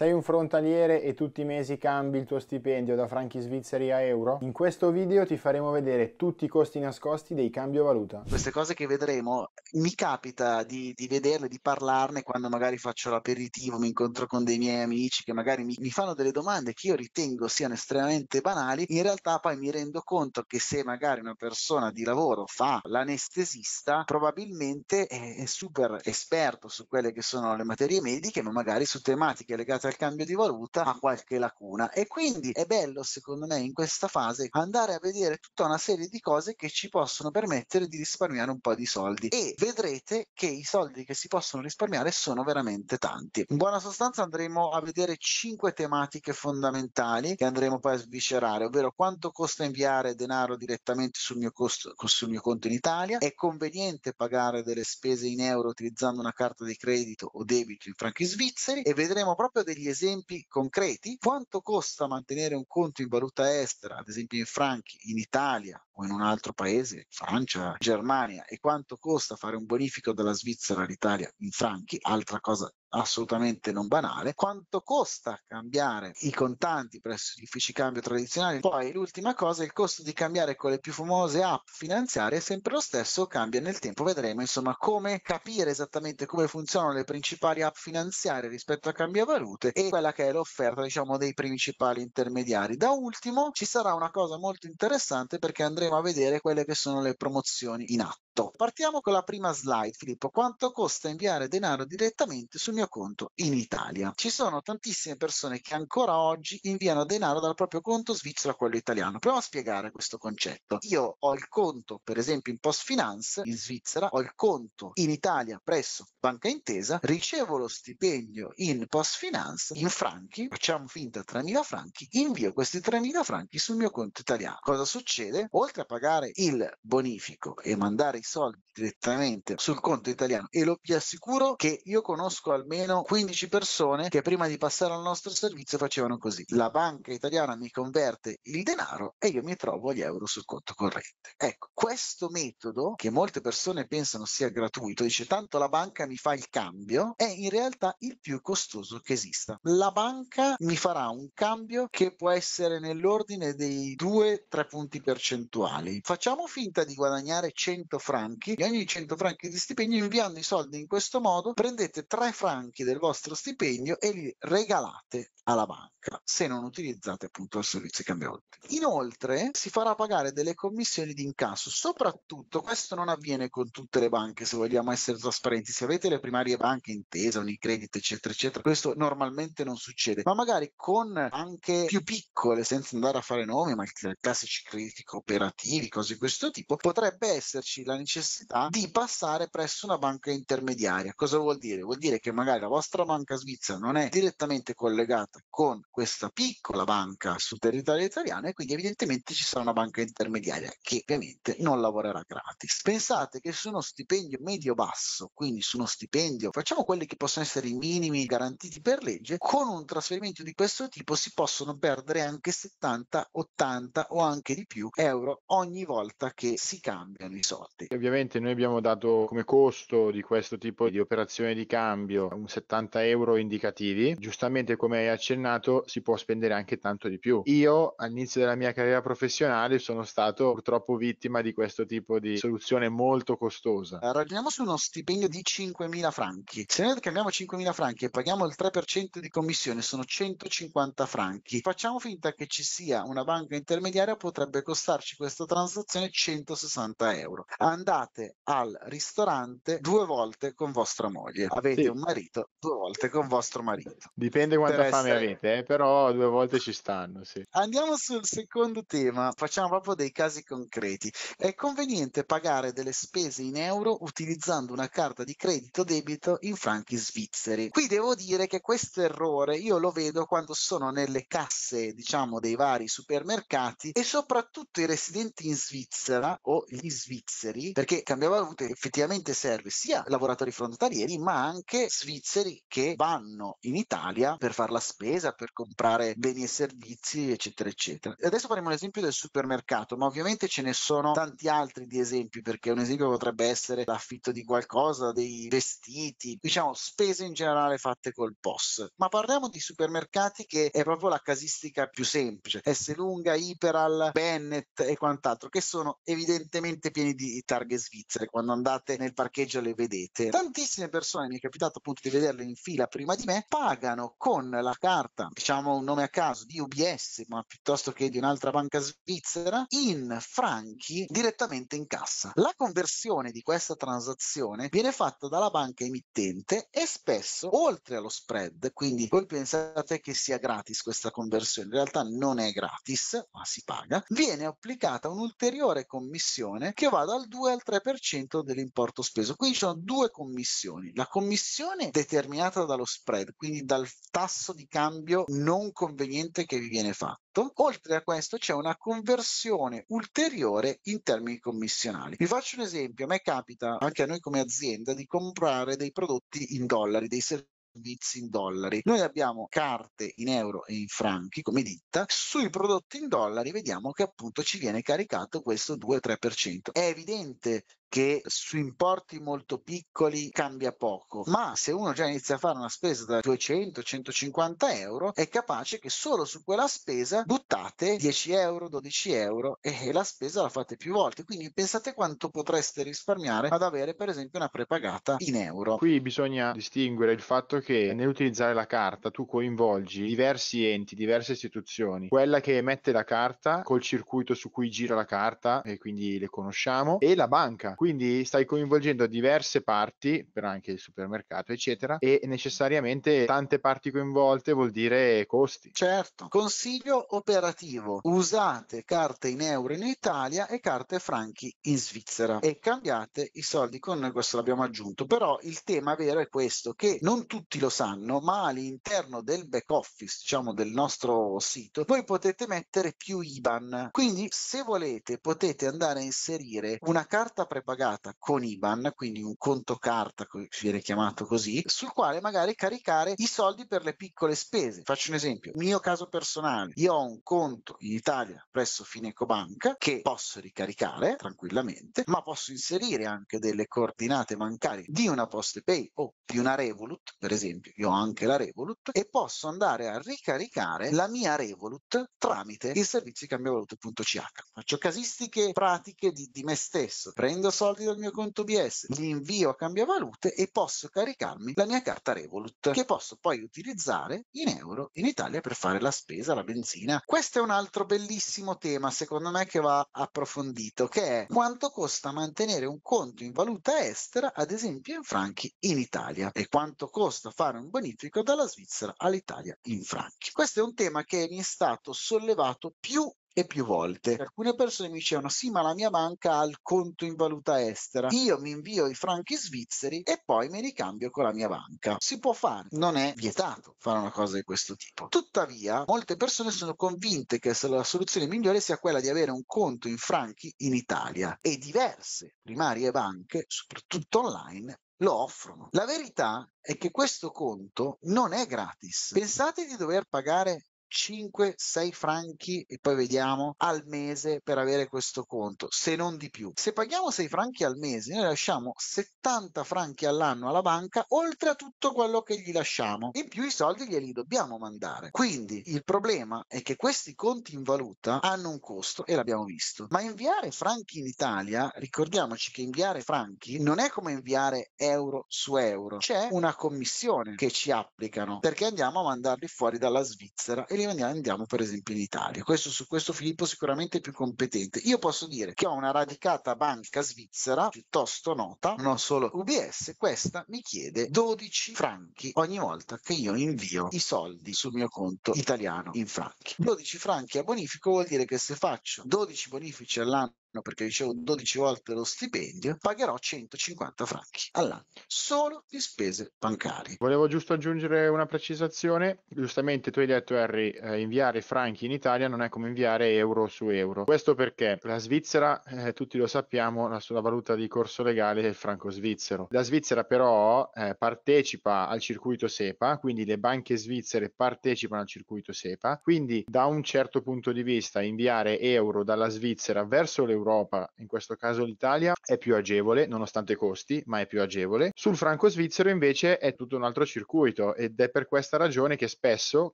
Sei un frontaliere e tutti i mesi cambi il tuo stipendio da franchi svizzeri a euro? In questo video ti faremo vedere tutti i costi nascosti dei cambio valuta. Queste cose che vedremo mi capita di, di vederle, di parlarne quando magari faccio l'aperitivo, mi incontro con dei miei amici che magari mi, mi fanno delle domande che io ritengo siano estremamente banali, in realtà poi mi rendo conto che se magari una persona di lavoro fa l'anestesista, probabilmente è, è super esperto su quelle che sono le materie mediche, ma magari su tematiche legate legate al cambio di valuta ha qualche lacuna. E quindi è bello secondo me in questa fase andare a vedere tutta una serie di cose che ci possono permettere di risparmiare un po' di soldi. E vedrete che i soldi che si possono risparmiare sono veramente tanti. In buona sostanza andremo a vedere cinque tematiche fondamentali che andremo poi a sviscerare, ovvero quanto costa inviare denaro direttamente sul mio, costo, sul mio conto in Italia, è conveniente pagare delle spese in euro utilizzando una carta di credito o debito in franchi svizzeri? E vedremo proprio degli esempi concreti, quanto costa mantenere un conto in valuta estera, ad esempio in franchi, in Italia o in un altro paese, Francia, Germania, e quanto costa fare un bonifico dalla Svizzera all'Italia in franchi, altra cosa assolutamente non banale, quanto costa cambiare i contanti presso gli uffici cambio tradizionali. Poi l'ultima cosa, il costo di cambiare con le più famose app finanziarie è sempre lo stesso, cambia nel tempo. Vedremo insomma come capire esattamente come funzionano le principali app finanziarie rispetto a cambiavalute e quella che è l'offerta diciamo dei principali intermediari. Da ultimo ci sarà una cosa molto interessante perché andremo a vedere quelle che sono le promozioni in atto. Partiamo con la prima slide, Filippo. Quanto costa inviare denaro direttamente sul mio conto in Italia? Ci sono tantissime persone che ancora oggi inviano denaro dal proprio conto svizzero a quello italiano. Proviamo a spiegare questo concetto. Io ho il conto, per esempio, in Post Finance in Svizzera, ho il conto in Italia presso Banca Intesa, ricevo lo stipendio in Post Finance in franchi, facciamo finta 3.000 franchi, invio questi 3.000 franchi sul mio conto italiano. Cosa succede? Oltre a pagare il bonifico e mandare i soldi direttamente sul conto italiano e lo vi assicuro che io conosco almeno 15 persone che prima di passare al nostro servizio facevano così. La banca italiana mi converte il denaro e io mi trovo gli euro sul conto corrente. Ecco, questo metodo che molte persone pensano sia gratuito, dice tanto la banca mi fa il cambio, è in realtà il più costoso che esista. La banca mi farà un cambio che può essere nell'ordine dei 2-3 punti percentuali. Facciamo finta di guadagnare 100 franchi franchi e ogni 100 franchi di stipendio inviando i soldi in questo modo prendete 3 franchi del vostro stipendio e li regalate alla banca se non utilizzate appunto il servizio cambiavalute. Inoltre si farà pagare delle commissioni di incasso, soprattutto questo non avviene con tutte le banche se vogliamo essere trasparenti, se avete le primarie banche intesa, Unicredit eccetera eccetera, questo normalmente non succede, ma magari con anche più piccole senza andare a fare nomi, ma classici crediti cooperativi, cose di questo tipo, potrebbe esserci la necessità di passare presso una banca intermediaria. Cosa vuol dire? Vuol dire che magari la vostra banca svizzera non è direttamente collegata con questa piccola banca sul territorio italiano e quindi evidentemente ci sarà una banca intermediaria che ovviamente non lavorerà gratis. Pensate che su uno stipendio medio-basso, quindi su uno stipendio, facciamo quelli che possono essere i minimi garantiti per legge, con un trasferimento di questo tipo si possono perdere anche 70, 80 o anche di più euro ogni volta che si cambiano i soldi. Ovviamente noi abbiamo dato come costo di questo tipo di operazione di cambio un 70 euro indicativi. Giustamente come hai accennato si può spendere anche tanto di più. Io all'inizio della mia carriera professionale sono stato purtroppo vittima di questo tipo di soluzione molto costosa. Eh, ragioniamo su uno stipendio di 5.000 franchi. Se noi cambiamo 5.000 franchi e paghiamo il 3% di commissione, sono 150 franchi. Facciamo finta che ci sia una banca intermediaria, potrebbe costarci questa transazione 160 euro. Andate al ristorante due volte con vostra moglie. Avete sì. un marito due volte con vostro marito. Dipende quanta fame avete, eh, però due volte ci stanno. Sì. Andiamo sul secondo tema, facciamo proprio dei casi concreti. È conveniente pagare delle spese in euro utilizzando una carta di credito debito in franchi svizzeri. Qui devo dire che questo errore io lo vedo quando sono nelle casse, diciamo, dei vari supermercati e soprattutto i residenti in Svizzera o gli svizzeri svizzeri, perché cambiavalute effettivamente serve sia lavoratori frontalieri, ma anche svizzeri che vanno in Italia per fare la spesa, per comprare beni e servizi, eccetera, eccetera. Adesso faremo l'esempio del supermercato, ma ovviamente ce ne sono tanti altri di esempi, perché un esempio potrebbe essere l'affitto di qualcosa, dei vestiti, diciamo spese in generale fatte col POS. Ma parliamo di supermercati che è proprio la casistica più semplice, S lunga, Iperal, Bennett e quant'altro, che sono evidentemente pieni di targhe svizzere. Quando andate nel parcheggio le vedete. Tantissime persone, mi è capitato appunto di vederle in fila prima di me, pagano con la carta, diciamo un nome a caso, di UBS, ma piuttosto che di un'altra banca svizzera, in franchi direttamente in cassa. La conversione di questa transazione viene fatta dalla banca emittente e spesso oltre allo spread, quindi voi pensate che sia gratis questa conversione, in realtà non è gratis, ma si paga, viene applicata un'ulteriore commissione che va dal 2 al 3% dell'importo speso. Quindi ci sono due commissioni. La commissione determinata dallo spread, quindi dal tasso di cambio non conveniente che vi viene fatto. Oltre a questo c'è una conversione ulteriore in termini commissionali. Vi faccio un esempio, a me capita anche a noi come azienda di comprare dei prodotti in dollari, dei servizi servizi in dollari. Noi abbiamo carte in euro e in franchi come ditta, sui prodotti in dollari vediamo che appunto ci viene caricato questo 2-3%. È evidente che su importi molto piccoli cambia poco, ma se uno già inizia a fare una spesa da 200-150 euro, è capace che solo su quella spesa buttate 10 euro, 12 euro e la spesa la fate più volte. Quindi pensate quanto potreste risparmiare ad avere per esempio una prepagata in euro. Qui bisogna distinguere il fatto che nell'utilizzare la carta tu coinvolgi diversi enti, diverse istituzioni. Quella che emette la carta col circuito su cui gira la carta e quindi le conosciamo e la banca quindi stai coinvolgendo diverse parti, per anche il supermercato, eccetera, e necessariamente tante parti coinvolte vuol dire costi. Certo. Consiglio operativo: usate carte in euro in Italia e carte franchi in Svizzera e cambiate i soldi con noi, questo l'abbiamo aggiunto. Però il tema vero è questo, che non tutti lo sanno, ma all'interno del back office, diciamo del nostro sito, voi potete mettere più IBAN. Quindi se volete potete andare a inserire una carta preparata pagata con IBAN, quindi un conto carta, viene chiamato così, sul quale magari caricare i soldi per le piccole spese. Faccio un esempio, mio caso personale, io ho un conto in Italia presso Finecobank che posso ricaricare tranquillamente, ma posso inserire anche delle coordinate bancarie di una PostePay o di una Revolut, per esempio, io ho anche la Revolut e posso andare a ricaricare la mia Revolut tramite il servizio cambiavalute.ch. Faccio casistiche pratiche di, di me stesso, prendo soldi dal mio conto BS, li invio a cambiavalute e posso caricarmi la mia carta Revolut che posso poi utilizzare in euro in Italia per fare la spesa, la benzina. Questo è un altro bellissimo tema secondo me che va approfondito che è quanto costa mantenere un conto in valuta estera ad esempio in franchi in Italia e quanto costa fare un bonifico dalla Svizzera all'Italia in franchi. Questo è un tema che mi è stato sollevato più e più volte. Alcune persone mi dicevano sì ma la mia banca ha il conto in valuta estera, io mi invio i franchi svizzeri e poi mi ricambio con la mia banca. Si può fare, non è vietato fare una cosa di questo tipo. Tuttavia molte persone sono convinte che la soluzione migliore sia quella di avere un conto in franchi in Italia e diverse primarie banche, soprattutto online, lo offrono. La verità è che questo conto non è gratis. Pensate di dover pagare 5-6 franchi e poi vediamo al mese per avere questo conto, se non di più. Se paghiamo 6 franchi al mese, noi lasciamo 70 franchi all'anno alla banca, oltre a tutto quello che gli lasciamo. In più i soldi glieli dobbiamo mandare. Quindi il problema è che questi conti in valuta hanno un costo e l'abbiamo visto. Ma inviare franchi in Italia, ricordiamoci che inviare franchi non è come inviare euro su euro. C'è una commissione che ci applicano perché andiamo a mandarli fuori dalla Svizzera e li andiamo per esempio in Italia. Questo, su questo Filippo sicuramente è più competente. Io posso dire che ho una radicata banca svizzera piuttosto nota, non solo UBS, questa mi chiede 12 franchi ogni volta che io invio i soldi sul mio conto italiano in franchi. 12 franchi a bonifico vuol dire che se faccio 12 bonifici all'anno perché ricevo 12 volte lo stipendio, pagherò 150 franchi all'anno, solo di spese bancarie. Volevo giusto aggiungere una precisazione. Giustamente tu hai detto, Harry, eh, inviare franchi in Italia non è come inviare euro su euro. Questo perché la Svizzera, eh, tutti lo sappiamo, la sua valuta di corso legale è il franco svizzero. La Svizzera però eh, partecipa al circuito SEPA, quindi le banche svizzere partecipano al circuito SEPA, quindi da un certo punto di vista inviare euro dalla Svizzera verso l'Europa, in questo caso l'Italia, è più agevole, nonostante costi, ma è più agevole. Sul franco svizzero invece è tutto un altro circuito ed è per questa ragione che spesso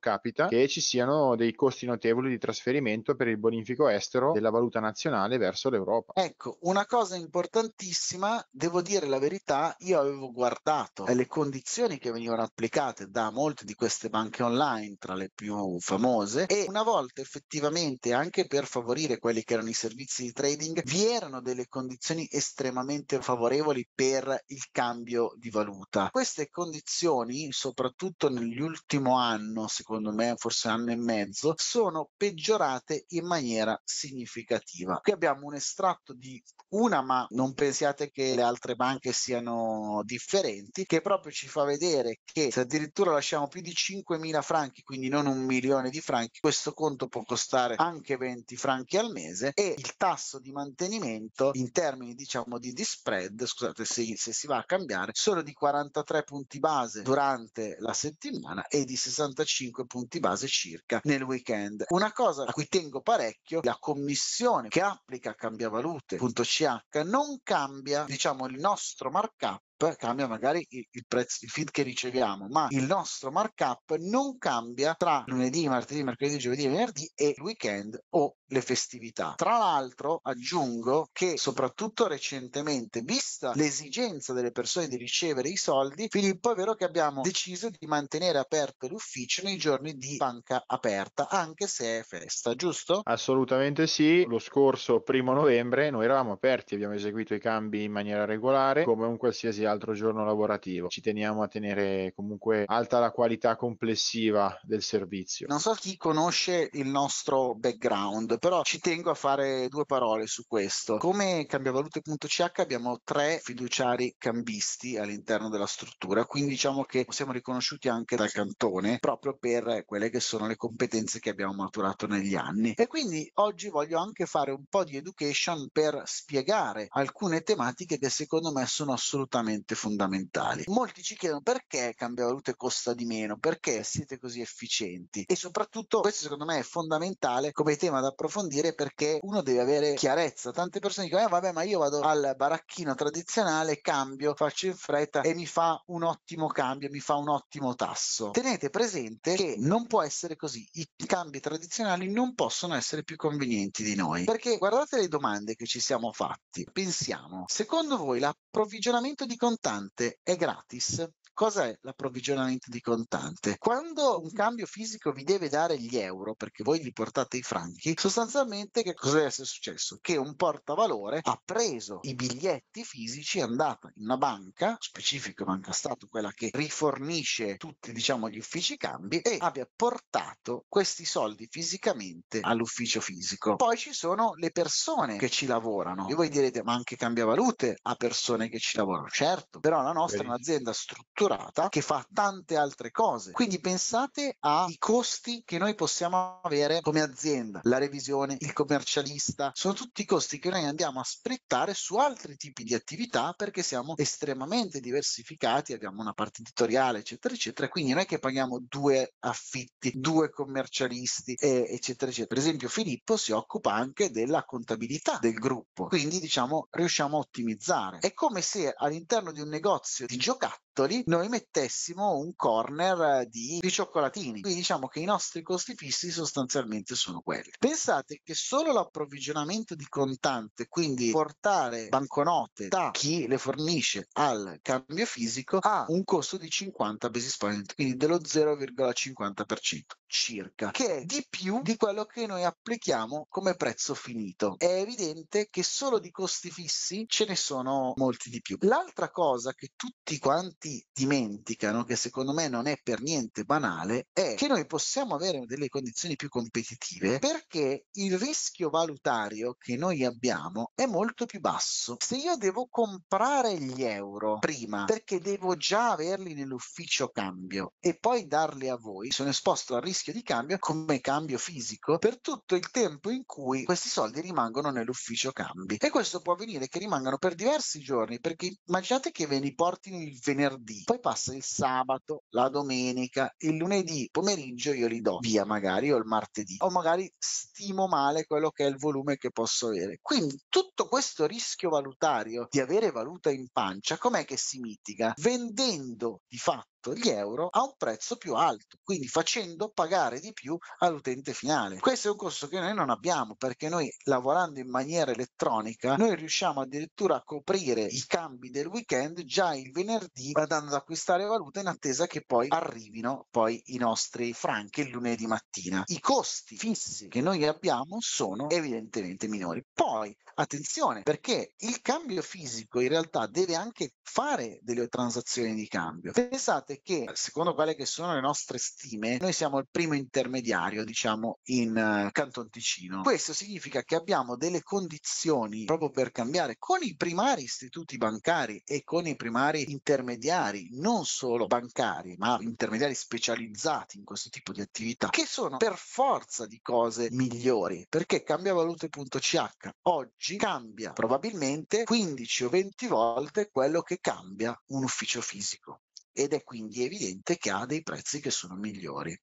capita che ci siano dei costi notevoli di trasferimento per il bonifico estero della valuta nazionale verso l'Europa. Ecco, una cosa importantissima, devo dire la verità, io avevo guardato le condizioni che venivano applicate da molte di queste banche online, tra le più famose, e una volta effettivamente anche per favorire quelli che erano i servizi di trading, vi erano delle condizioni estremamente favorevoli per il cambio di valuta. Queste condizioni, soprattutto nell'ultimo anno, secondo me, forse anno e mezzo, sono peggiorate in maniera significativa. Qui abbiamo un estratto di una, ma non pensiate che le altre banche siano differenti, che proprio ci fa vedere che se addirittura lasciamo più di 5.000 franchi, quindi non un milione di franchi, questo conto può costare anche 20 franchi al mese e il tasso di mantenimento in termini diciamo di, di spread, scusate se, se si va a cambiare, sono di 43 punti base durante la settimana e di 65 punti base circa nel weekend. Una cosa a cui tengo parecchio, la commissione che applica cambiavalute.ch non cambia diciamo il nostro markup cambia magari il, prezzo, il feed che riceviamo, ma il nostro markup non cambia tra lunedì, martedì, mercoledì, giovedì e venerdì e il weekend o le festività. Tra l'altro aggiungo che soprattutto recentemente, vista l'esigenza delle persone di ricevere i soldi, Filippo è vero che abbiamo deciso di mantenere aperto l'ufficio nei giorni di banca aperta, anche se è festa, giusto? Assolutamente sì. Lo scorso primo novembre noi eravamo aperti, abbiamo eseguito i cambi in maniera regolare, come un qualsiasi altro giorno lavorativo. Ci teniamo a tenere comunque alta la qualità complessiva del servizio. Non so chi conosce il nostro background, però ci tengo a fare due parole su questo. Come cambiavalute.ch abbiamo tre fiduciari cambisti all'interno della struttura, quindi diciamo che siamo riconosciuti anche dal cantone proprio per quelle che sono le competenze che abbiamo maturato negli anni. E quindi oggi voglio anche fare un po' di education per spiegare alcune tematiche che secondo me sono assolutamente assolutamente fondamentali. Molti ci chiedono perché cambiavalute costa di meno, perché siete così efficienti e soprattutto questo secondo me è fondamentale come tema da approfondire perché uno deve avere chiarezza. Tante persone dicono eh, vabbè ma io vado al baracchino tradizionale, cambio, faccio in fretta e mi fa un ottimo cambio, mi fa un ottimo tasso. Tenete presente che non può essere così, i cambi tradizionali non possono essere più convenienti di noi perché guardate le domande che ci siamo fatti. Pensiamo, secondo voi l'approvvigionamento di contante è gratis? Cos'è l'approvvigionamento di contante? Quando un cambio fisico vi deve dare gli euro perché voi gli portate i franchi, sostanzialmente che cosa deve essere successo? Che un portavalore ha preso i biglietti fisici, è andato in una banca, specifica banca Stato, quella che rifornisce tutti diciamo gli uffici cambi e abbia portato questi soldi fisicamente all'ufficio fisico. Poi ci sono le persone che ci lavorano e voi direte ma anche cambia valute a persone che ci lavorano. Certo, però la nostra è un'azienda strutturata strutturata che fa tante altre cose. Quindi pensate ai costi che noi possiamo avere come azienda, la revisione, il commercialista, sono tutti costi che noi andiamo a sprettare su altri tipi di attività perché siamo estremamente diversificati, abbiamo una parte editoriale, eccetera, eccetera. Quindi non è che paghiamo due affitti, due commercialisti, eccetera, eccetera. Per esempio, Filippo si occupa anche della contabilità del gruppo, quindi diciamo riusciamo a ottimizzare. È come se all'interno di un negozio di giocattoli noi mettessimo un corner di, di cioccolatini. Quindi diciamo che i nostri costi fissi sostanzialmente sono quelli. Pensate che solo l'approvvigionamento di contante, quindi portare banconote da chi le fornisce al cambio fisico, ha un costo di 50 basis point, quindi dello 0,50%. Circa, che è di più di quello che noi applichiamo come prezzo finito. È evidente che solo di costi fissi ce ne sono molti di più. L'altra cosa che tutti quanti dimenticano, che secondo me non è per niente banale, è che noi possiamo avere delle condizioni più competitive perché il rischio valutario che noi abbiamo è molto più basso. Se io devo comprare gli euro prima perché devo già averli nell'ufficio cambio e poi darli a voi, sono esposto al rischio di cambio come cambio fisico per tutto il tempo in cui questi soldi rimangono nell'ufficio cambi. E questo può avvenire che rimangano per diversi giorni, perché immaginate che ve li portino il venerdì, poi passa il sabato, la domenica, il lunedì pomeriggio io li do via magari o il martedì o magari stimo male quello che è il volume che posso avere. Quindi tutto questo rischio valutario di avere valuta in pancia, com'è che si mitiga? Vendendo di fatto gli euro a un prezzo più alto, quindi facendo pagare di più all'utente finale. Questo è un costo che noi non abbiamo perché noi lavorando in maniera elettronica noi riusciamo addirittura a coprire i cambi del weekend già il venerdì andando ad acquistare valuta in attesa che poi arrivino poi i nostri franchi il lunedì mattina. I costi fissi che noi abbiamo sono evidentemente minori. Poi attenzione perché il cambio fisico in realtà deve anche fare delle transazioni di cambio. Pensate che secondo quelle che sono le nostre stime, noi siamo il primo intermediario, diciamo, in uh, Canton Ticino. Questo significa che abbiamo delle condizioni proprio per cambiare con i primari istituti bancari e con i primari intermediari, non solo bancari, ma intermediari specializzati in questo tipo di attività, che sono per forza di cose migliori, perché cambiavalute.ch oggi cambia probabilmente 15 o 20 volte quello che cambia un ufficio fisico ed è quindi evidente che ha dei prezzi che sono migliori.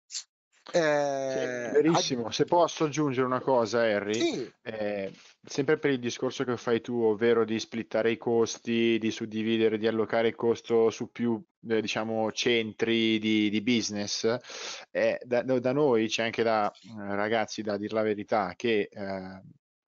Eh, verissimo, se posso aggiungere una cosa Harry, sì. eh, sempre per il discorso che fai tu, ovvero di splittare i costi, di suddividere, di allocare il costo su più eh, diciamo centri di, di business, eh, da, da, noi c'è anche da eh, ragazzi da dire la verità che eh,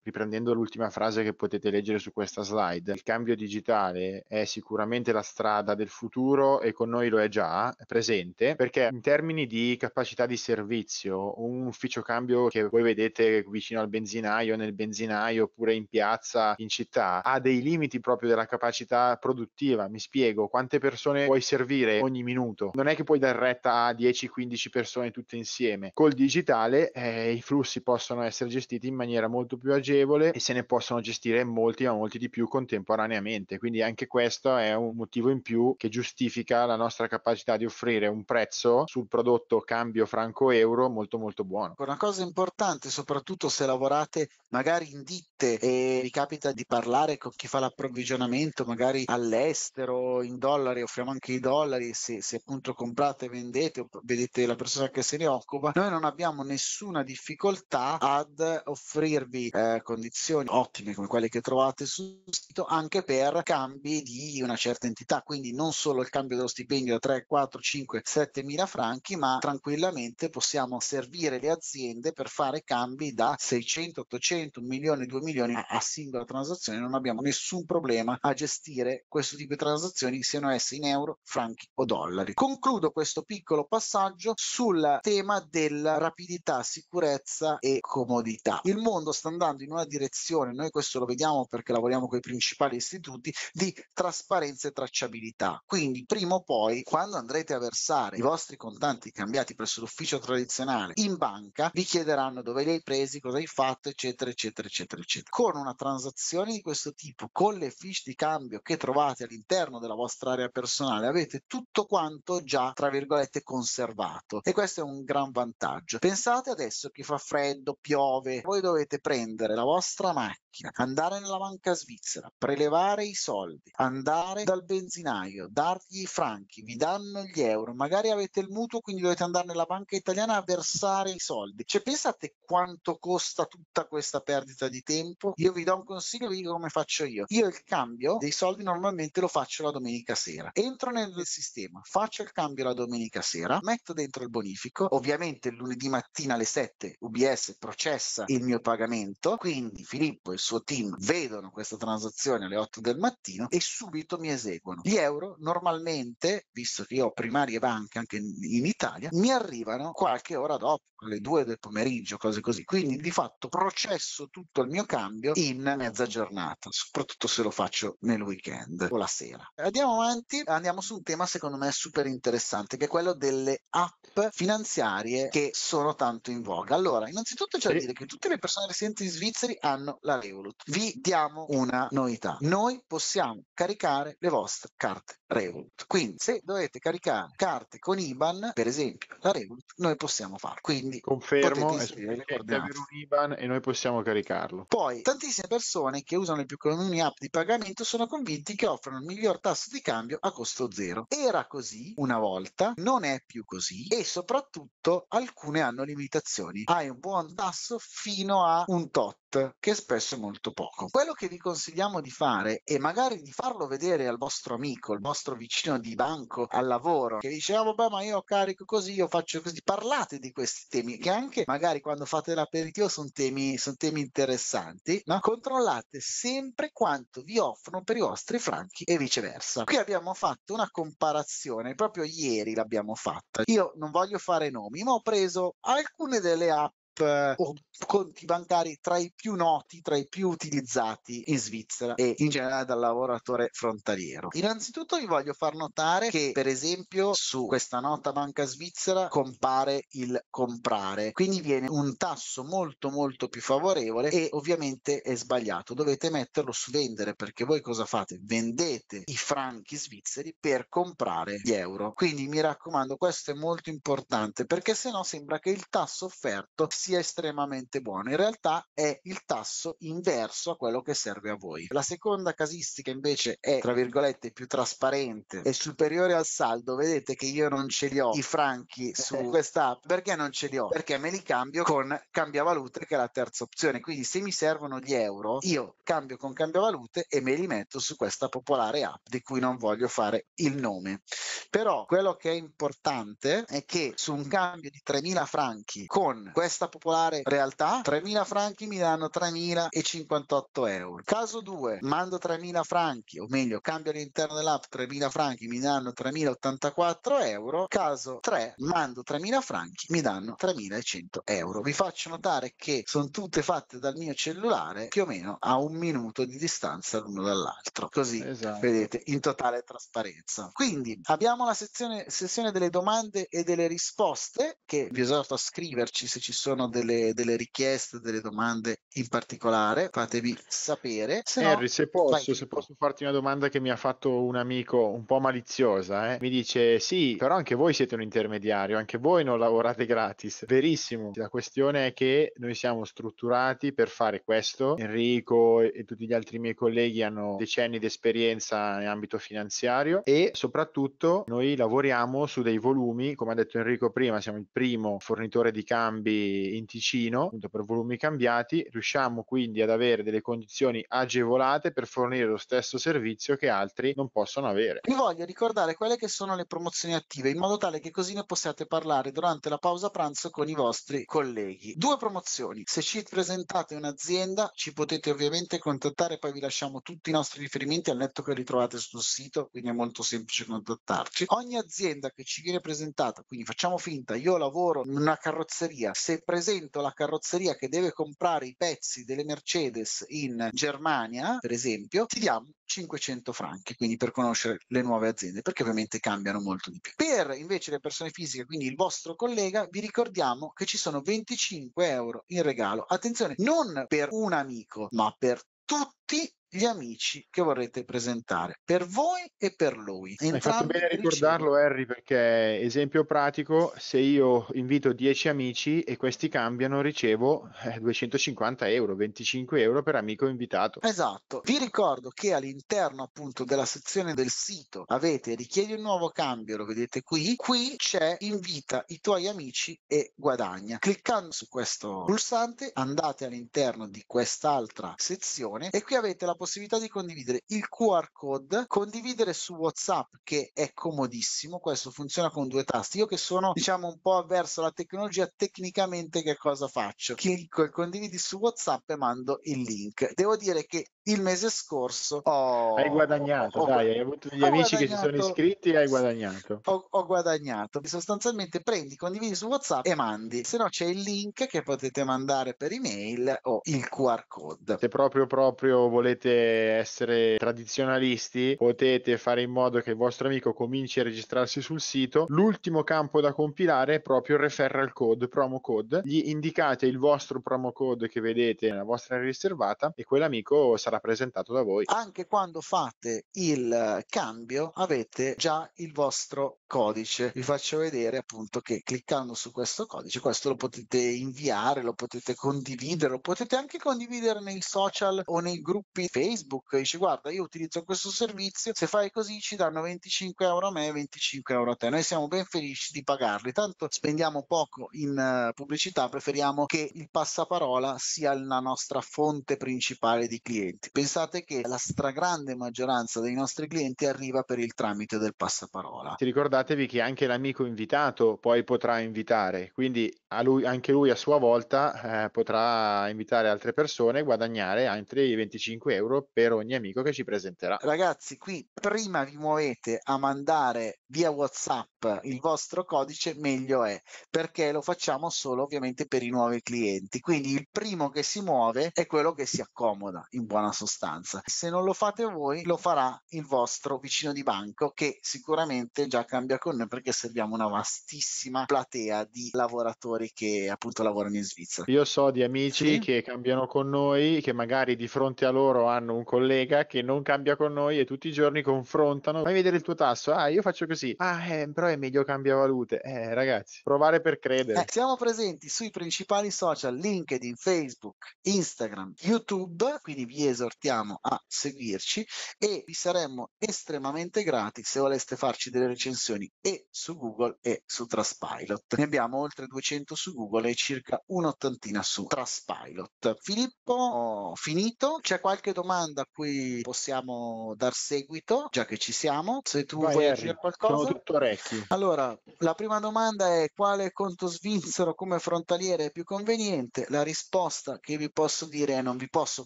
riprendendo l'ultima frase che potete leggere su questa slide, il cambio digitale è sicuramente la strada del futuro e con noi lo è già è presente, perché in termini di capacità di servizio, un ufficio cambio che voi vedete vicino al benzinaio, nel benzinaio oppure in piazza, in città, ha dei limiti proprio della capacità produttiva. Mi spiego, quante persone puoi servire ogni minuto? Non è che puoi dar retta a 10-15 persone tutte insieme. Col digitale eh, i flussi possono essere gestiti in maniera molto più agevole agevole e se ne possono gestire molti, ma molti di più contemporaneamente. Quindi anche questo è un motivo in più che giustifica la nostra capacità di offrire un prezzo sul prodotto cambio franco-euro molto molto buono. Una cosa importante, soprattutto se lavorate magari in ditte e vi capita di parlare con chi fa l'approvvigionamento magari all'estero, in dollari, offriamo anche i dollari, se, se appunto comprate e vendete o vedete la persona che se ne occupa, noi non abbiamo nessuna difficoltà ad offrirvi eh, condizioni ottime come quelle che trovate sul sito anche per cambi di una certa entità, quindi non solo il cambio dello stipendio da 3, 4, 5, 7 mila franchi, ma tranquillamente possiamo servire le aziende per fare cambi da 600, 800, 1 milione, 2 milioni a, singola transazione, non abbiamo nessun problema a gestire questo tipo di transazioni, siano esse in euro, franchi o dollari. Concludo questo piccolo passaggio sul tema della rapidità, sicurezza e comodità. Il mondo sta andando in una direzione, noi questo lo vediamo perché lavoriamo con i principali istituti, di trasparenza e tracciabilità. Quindi prima o poi, quando andrete a versare i vostri contanti cambiati presso l'ufficio tradizionale in banca, vi chiederanno dove li hai presi, cosa hai fatto, eccetera, eccetera, eccetera, eccetera. Con una transazione di questo tipo, con le fiche di cambio che trovate all'interno della vostra area personale, avete tutto quanto già, tra virgolette, conservato. E questo è un gran vantaggio. Pensate adesso che fa freddo, piove, voi dovete prendere la la vostra macchina, andare nella banca svizzera, prelevare i soldi, andare dal benzinaio, dargli i franchi, vi danno gli euro, magari avete il mutuo, quindi dovete andare nella banca italiana a versare i soldi. Cioè pensate quanto costa tutta questa perdita di tempo? Io vi do un consiglio, vi dico come faccio io. Io il cambio dei soldi normalmente lo faccio la domenica sera. Entro nel sistema, faccio il cambio la domenica sera, metto dentro il bonifico, ovviamente lunedì mattina alle 7 UBS processa il mio pagamento, quindi Quindi Filippo e il suo team vedono questa transazione alle 8 del mattino e subito mi eseguono. Gli euro normalmente, visto che io ho primarie banche anche in, Italia, mi arrivano qualche ora dopo, alle 2 del pomeriggio, cose così. Quindi di fatto processo tutto il mio cambio in mezza giornata, soprattutto se lo faccio nel weekend o la sera. Andiamo avanti, andiamo su un tema secondo me super interessante, che è quello delle app finanziarie che sono tanto in voga. Allora, innanzitutto c'è da dire che tutte le persone residenti in Svizzera hanno la Revolut. Vi diamo una novità. Noi possiamo caricare le vostre carte Revolut. Quindi, se dovete caricare carte con IBAN, per esempio la Revolut, noi possiamo farlo. Quindi, confermo, è avere un IBAN e noi possiamo caricarlo. Poi, tantissime persone che usano le più comuni app di pagamento sono convinti che offrono il miglior tasso di cambio a costo zero. Era così una volta, non è più così e soprattutto alcune hanno limitazioni. Hai un buon tasso fino a un tot che spesso è molto poco. Quello che vi consigliamo di fare è magari di farlo vedere al vostro amico, al vostro vicino di banco, al lavoro, che dice, oh, vabbè, ma io carico così, io faccio così. Parlate di questi temi, che anche magari quando fate l'aperitivo sono temi, sono temi interessanti, ma controllate sempre quanto vi offrono per i vostri franchi e viceversa. Qui abbiamo fatto una comparazione, proprio ieri l'abbiamo fatta. Io non voglio fare nomi, ma ho preso alcune delle app o conti bancari tra i più noti, tra i più utilizzati in Svizzera e in generale dal lavoratore frontaliero. Innanzitutto vi voglio far notare che per esempio su questa nota banca svizzera compare il comprare, quindi viene un tasso molto molto più favorevole e ovviamente è sbagliato, dovete metterlo su vendere perché voi cosa fate? Vendete i franchi svizzeri per comprare gli euro. Quindi mi raccomando, questo è molto importante perché se no sembra che il tasso offerto sia estremamente buono. In realtà è il tasso inverso a quello che serve a voi. La seconda casistica invece è, tra virgolette, più trasparente e superiore al saldo. Vedete che io non ce li ho i franchi su questa app. Perché non ce li ho? Perché me li cambio con cambiavalute che è la terza opzione. Quindi se mi servono gli euro, io cambio con cambiavalute e me li metto su questa popolare app di cui non voglio fare il nome. Però quello che è importante è che su un cambio di 3.000 franchi con questa popolare. Realtà 3.000 franchi mi danno 3.058 euro. Caso 2 mando 3.000 franchi o meglio cambio all'interno dell'app 3.000 franchi mi danno 3.084 euro. Caso 3 mando 3.000 franchi mi danno 3.100 euro. Vi faccio notare che sono tutte fatte dal mio cellulare più o meno a un minuto di distanza l'uno dall'altro. Così esatto. vedete in totale trasparenza. Quindi abbiamo la sezione, sessione delle domande e delle risposte che vi esorto a scriverci se ci sono delle, delle richieste, delle domande in particolare, fatemi sapere. Se Harry, no, se, posso, se posso, farti una domanda che mi ha fatto un amico un po' maliziosa, eh? mi dice sì, però anche voi siete un intermediario, anche voi non lavorate gratis. Verissimo, la questione è che noi siamo strutturati per fare questo. Enrico e tutti gli altri miei colleghi hanno decenni di esperienza in ambito finanziario e soprattutto noi lavoriamo su dei volumi, come ha detto Enrico prima, siamo il primo fornitore di cambi in Ticino, appunto per volumi cambiati, riusciamo quindi ad avere delle condizioni agevolate per fornire lo stesso servizio che altri non possono avere. Vi voglio ricordare quelle che sono le promozioni attive in modo tale che così ne possiate parlare durante la pausa pranzo con i vostri colleghi. Due promozioni. Se ci presentate un'azienda ci potete ovviamente contattare, poi vi lasciamo tutti i nostri riferimenti al netto che ritrovate sul sito, quindi è molto semplice contattarci. Ogni azienda che ci viene presentata, quindi facciamo finta, io lavoro in una carrozzeria, se presento la carrozzeria che deve comprare i pezzi delle Mercedes in Germania, per esempio, ti diamo 500 franchi, quindi per conoscere le nuove aziende, perché ovviamente cambiano molto di più. Per invece le persone fisiche, quindi il vostro collega, vi ricordiamo che ci sono 25 euro in regalo. Attenzione, non per un amico, ma per tutti gli amici che vorrete presentare per voi e per lui. Hai fatto bene a ricordarlo, Harry, perché esempio pratico: se io invito 10 amici e questi cambiano, ricevo eh, 250 euro, 25 euro per amico invitato. Esatto. Vi ricordo che all'interno appunto della sezione del sito avete richiedi un nuovo cambio, lo vedete qui. Qui c'è invita i tuoi amici e guadagna. Cliccando su questo pulsante andate all'interno di quest'altra sezione e qui avete la possibilità possibilità di condividere il QR code, condividere su WhatsApp che è comodissimo, questo funziona con due tasti. Io che sono diciamo un po' avverso alla tecnologia, tecnicamente che cosa faccio? Clicco e condividi su WhatsApp e mando il link. Devo dire che il mese scorso ho... Hai guadagnato, ho, dai, hai avuto degli amici che si sono iscritti e hai guadagnato. Ho, ho, guadagnato. Sostanzialmente prendi, condividi su WhatsApp e mandi. Se no c'è il link che potete mandare per email o il QR code. Se proprio proprio volete essere tradizionalisti, potete fare in modo che il vostro amico cominci a registrarsi sul sito. L'ultimo campo da compilare è proprio il referral code, promo code. Gli indicate il vostro promo code che vedete nella vostra riservata e quell'amico sarà rappresentato da voi. Anche quando fate il cambio avete già il vostro codice. Vi faccio vedere appunto che cliccando su questo codice, questo lo potete inviare, lo potete condividere, lo potete anche condividere nei social o nei gruppi Facebook. Dici guarda, io utilizzo questo servizio, se fai così ci danno 25 euro a me e 25 euro a te. Noi siamo ben felici di pagarli, tanto spendiamo poco in uh, pubblicità, preferiamo che il passaparola sia la nostra fonte principale di clienti. Pensate che la stragrande maggioranza dei nostri clienti arriva per il tramite del passaparola. Ricordatevi che anche l'amico invitato poi potrà invitare, quindi a lui, anche lui a sua volta eh, potrà invitare altre persone e guadagnare altri 25 euro per ogni amico che ci presenterà. Ragazzi, qui prima vi muovete a mandare via WhatsApp il vostro codice, meglio è, perché lo facciamo solo ovviamente per i nuovi clienti. Quindi il primo che si muove è quello che si accomoda, in buona sostanza. Se non lo fate voi, lo farà il vostro vicino di banco che sicuramente già cambia con noi perché serviamo una vastissima platea di lavoratori che appunto lavorano in Svizzera. Io so di amici sì. che cambiano con noi, che magari di fronte a loro hanno un collega che non cambia con noi e tutti i giorni confrontano. Vai a vedere il tuo tasso? Ah, io faccio così. Ah, eh, però è meglio cambia valute. Eh, ragazzi, provare per credere. Eh, siamo presenti sui principali social LinkedIn, Facebook, Instagram, YouTube, quindi vi esortiamo a seguirci e vi saremmo estremamente grati se voleste farci delle recensioni e su Google e su Traspilot. Ne abbiamo oltre 200 su Google e circa un'ottantina su Traspilot. Filippo, ho finito. C'è qualche domanda a cui possiamo dar seguito, già che ci siamo? Se tu Vai, vuoi aggiungere qualcosa. Sono tutto orecchi. Allora, la prima domanda è quale conto svizzero come frontaliere è più conveniente? La risposta che vi posso dire è non vi posso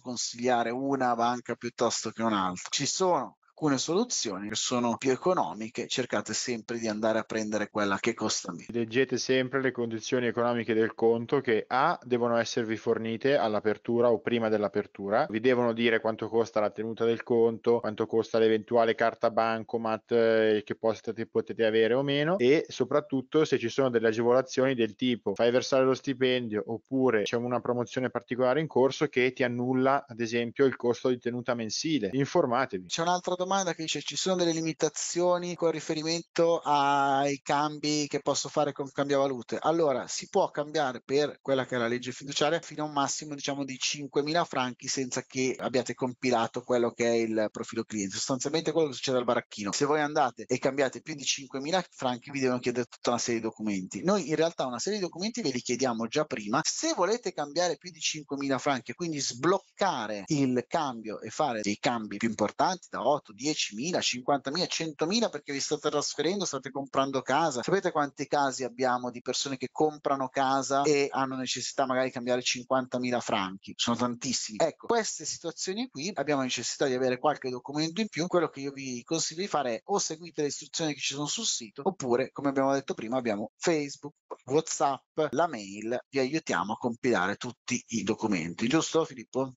consigliare una banca piuttosto che un'altra. Ci sono alcune soluzioni che sono più economiche, cercate sempre di andare a prendere quella che costa meno. Leggete sempre le condizioni economiche del conto che A devono esservi fornite all'apertura o prima dell'apertura, vi devono dire quanto costa la tenuta del conto, quanto costa l'eventuale carta bancomat eh, che potete, potete avere o meno e soprattutto se ci sono delle agevolazioni del tipo fai versare lo stipendio oppure c'è una promozione particolare in corso che ti annulla ad esempio il costo di tenuta mensile. Informatevi. C'è un'altra domanda domanda che dice ci sono delle limitazioni con riferimento ai cambi che posso fare con cambiavalute. Allora, si può cambiare per quella che è la legge fiduciaria fino a un massimo diciamo di 5.000 franchi senza che abbiate compilato quello che è il profilo cliente. Sostanzialmente quello che succede al baracchino. Se voi andate e cambiate più di 5.000 franchi vi devono chiedere tutta una serie di documenti. Noi in realtà una serie di documenti ve li chiediamo già prima. Se volete cambiare più di 5.000 franchi quindi sbloccare il cambio e fare dei cambi più importanti da 8, 10.000, 50.000, 100.000 perché vi state trasferendo, state comprando casa. Sapete quanti casi abbiamo di persone che comprano casa e hanno necessità magari di cambiare 50.000 franchi? Sono tantissimi. Ecco, queste situazioni qui abbiamo necessità di avere qualche documento in più. Quello che io vi consiglio di fare è o seguite le istruzioni che ci sono sul sito oppure, come abbiamo detto prima, abbiamo Facebook, WhatsApp, la mail. Vi aiutiamo a compilare tutti i documenti. Giusto Filippo?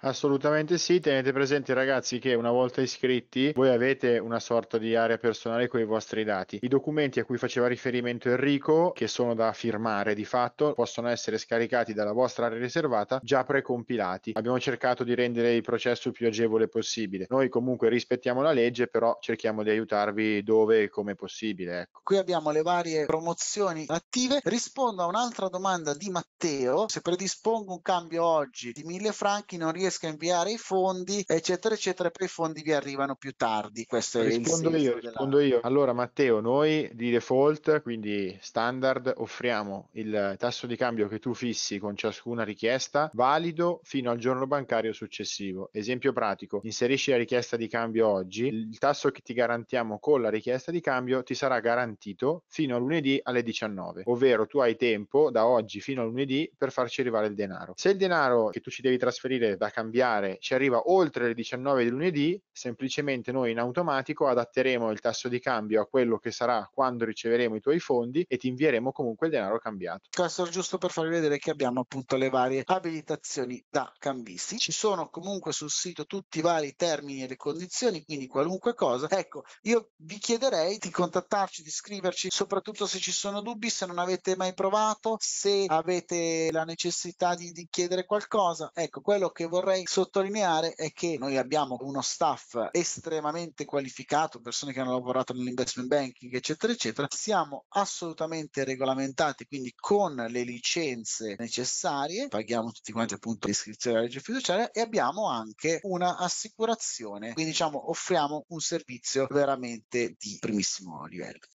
Assolutamente sì, tenete presente ragazzi che una volta iscritti voi avete una sorta di area personale con i vostri dati. I documenti a cui faceva riferimento Enrico, che sono da firmare di fatto, possono essere scaricati dalla vostra area riservata già precompilati. Abbiamo cercato di rendere il processo il più agevole possibile. Noi comunque rispettiamo la legge, però cerchiamo di aiutarvi dove e come possibile. Ecco. Qui abbiamo le varie promozioni attive. Rispondo a un'altra domanda di Matteo. Se predispongo un cambio oggi di 1000 franchi non riesco riesca a inviare i fondi, eccetera, eccetera, poi i fondi vi arrivano più tardi. Questo rispondo è il io, della... rispondo io. Allora, Matteo, noi di default, quindi standard, offriamo il tasso di cambio che tu fissi con ciascuna richiesta valido fino al giorno bancario successivo. Esempio pratico, inserisci la richiesta di cambio oggi, il tasso che ti garantiamo con la richiesta di cambio ti sarà garantito fino a lunedì alle 19, ovvero tu hai tempo da oggi fino a lunedì per farci arrivare il denaro. Se il denaro che tu ci devi trasferire da cambiare ci arriva oltre le 19 di lunedì, semplicemente noi in automatico adatteremo il tasso di cambio a quello che sarà quando riceveremo i tuoi fondi e ti invieremo comunque il denaro cambiato. Questo giusto per farvi vedere che abbiamo appunto le varie abilitazioni da cambisti. Ci sono comunque sul sito tutti i vari termini e le condizioni, quindi qualunque cosa. Ecco, io vi chiederei di contattarci, di scriverci, soprattutto se ci sono dubbi, se non avete mai provato, se avete la necessità di, di chiedere qualcosa. Ecco, quello che vorrei sottolineare è che noi abbiamo uno staff estremamente qualificato, persone che hanno lavorato nell'investment banking, eccetera, eccetera. Siamo assolutamente regolamentati, quindi con le licenze necessarie, paghiamo tutti quanti appunto l'iscrizione alla legge fiduciaria e abbiamo anche una assicurazione, quindi diciamo offriamo un servizio veramente di primissimo livello.